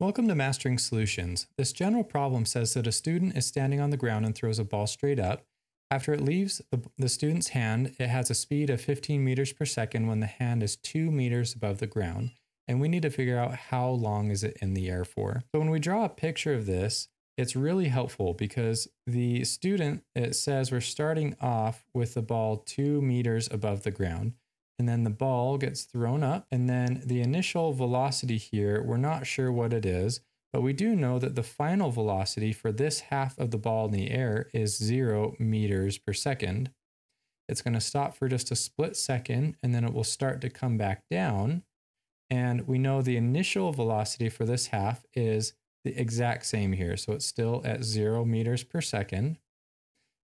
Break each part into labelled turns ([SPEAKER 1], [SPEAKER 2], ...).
[SPEAKER 1] Welcome to Mastering Solutions. This general problem says that a student is standing on the ground and throws a ball straight up. After it leaves the, the, student's hand, it has a speed of 15 meters per second when the hand is 2 meters above the ground. And we need to figure out how long is it in the air for. So when we draw a picture of this, it's really helpful because the student, it says we're starting off with the ball 2 meters above the ground and then the ball gets thrown up. And then the initial velocity here, we're not sure what it is, but we do know that the final velocity for this half of the ball in the air is zero meters per second. It's going to stop for just a split second, and then it will start to come back down. And we know the initial velocity for this half is the exact same here. So it's still at zero meters per second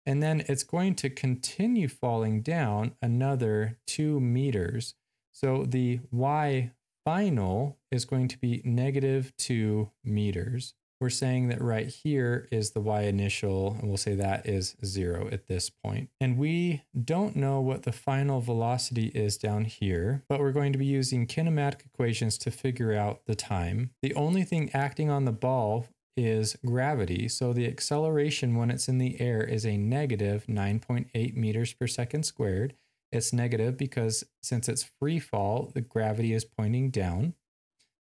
[SPEAKER 1] and then it's going to continue falling down another two meters. So the y final is going to be negative two meters. We're saying that right here is the y initial, and we'll say that is zero at this point. And we don't know what the final velocity is down here, but we're going to be using kinematic equations to figure out the time. The only thing acting on the ball is gravity. So the acceleration when it's in the air is a negative 9.8 meters per second squared. It's negative because since it's free fall, the gravity is pointing down.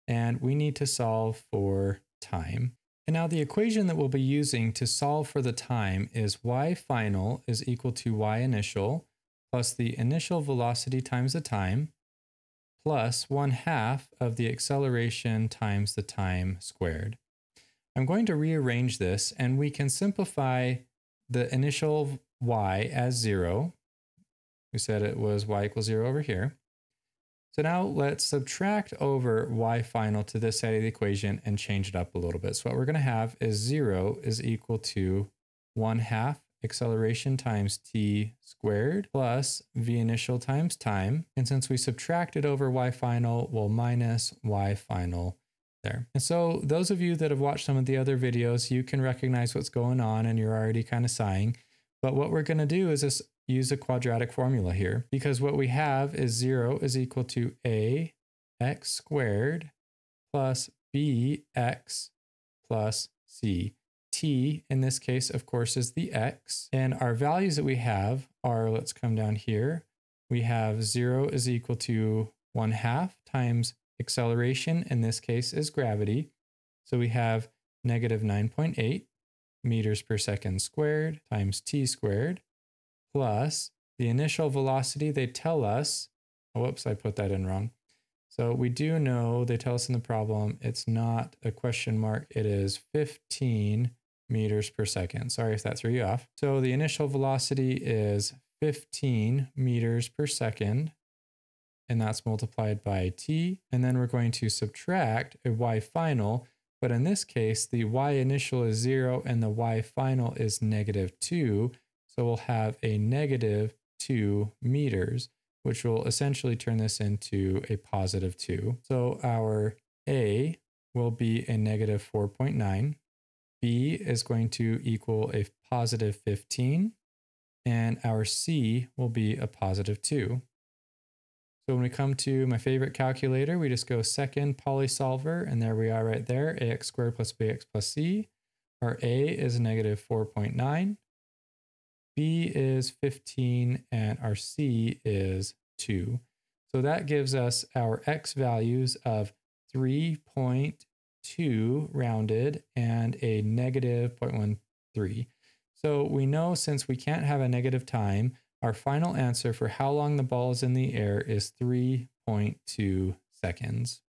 [SPEAKER 1] And we need to solve for time. And now the equation that we'll be using to solve for the time is y final is equal to y initial plus the initial velocity times the time plus 1 half of the acceleration times the time squared. I'm going to rearrange this and we can simplify the initial y as zero. We said it was y equals zero over here. So now let's subtract over y final to this side of the equation and change it up a little bit. So what we're going to have is zero is equal to one half acceleration times t squared plus v initial times time. And since we subtracted over y final, we'll minus y final there. And so those of you that have watched some of the other videos, you can recognize what's going on and you're already kind of sighing. But what we're going to do is just use a quadratic formula here because what we have is 0 is equal to a x squared plus bx plus c. t in this case, of course, is the x. And our values that we have are, let's come down here. We have 0 is equal to 1 half times Acceleration in this case is gravity. So we have negative 9.8 meters per second squared times t squared plus the initial velocity they tell us, oh, whoops, I put that in wrong. So we do know, they tell us in the problem, it's not a question mark, it is 15 meters per second. Sorry if that threw you off. So the initial velocity is 15 meters per second and that's multiplied by t. And then we're going to subtract a y final, but in this case, the y initial is zero and the y final is negative two. So we'll have a negative two meters, which will essentially turn this into a positive two. So our A will be a negative 4.9. B is going to equal a positive 15. And our C will be a positive 2. So when we come to my favorite calculator, we just go second polysolver, and there we are right there, ax squared plus bx plus c. Our a is negative 4.9, b is 15, and our c is 2. So that gives us our x values of 3.2 rounded and a negative 0.13. So we know since we can't have a negative time, our final answer for how long the ball is in the air is 3.2 seconds.